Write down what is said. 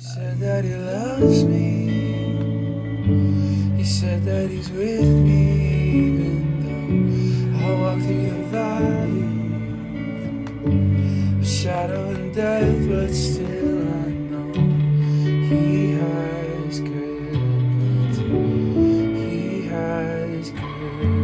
He said that he loves me. He said that he's with me, even though I walk through the valley of shadow and death, but still I know he has good plans. He has good.